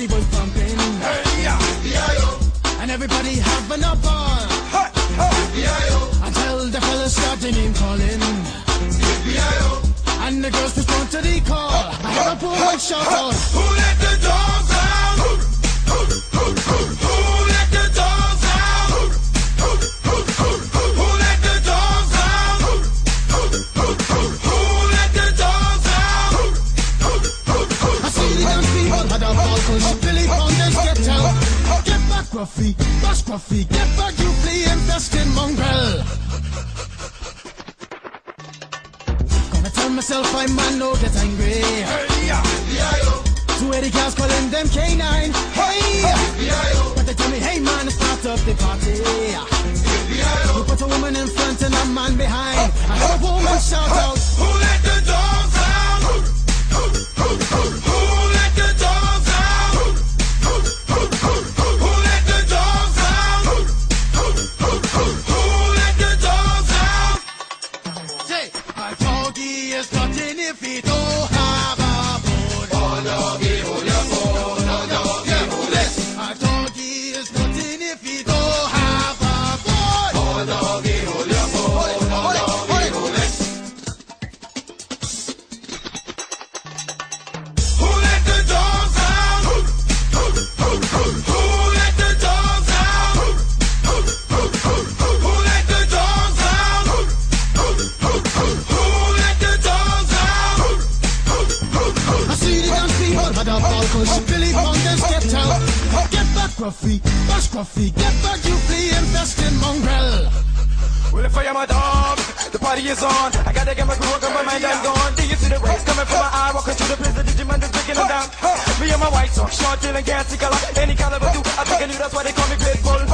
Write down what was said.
party was pumping. Hey, yeah. And everybody having a ball. Hey, hey. B-I-O. Until the fellas starting their calling. B-I-O. And the girls respond to the call. I have a pool shot. Ball cause Billy Fountains get out. Get back, Gruffy, bash Gruffy, get back, you flea infested mongrel. Gonna tell myself I man no get angry. Two eighty girls calling them K9. Hey, but they tell me, hey man, start up the party. You put a woman in front and a man behind. I have a woman shout people had a ball cause Billy Fountains get out. Get back, Gruffy, bash Gruffy, get back, you flea infested mongrel. Well, if I am a dog, the party is on. I gotta get my groove on, my mind I'm gone. Do you see the rays coming from my eye? Walking through the prison, Digimon is breaking them down. Me and my white socks, short, and gassy color. Any caliber do, I think I knew that's why they call me Pitbull.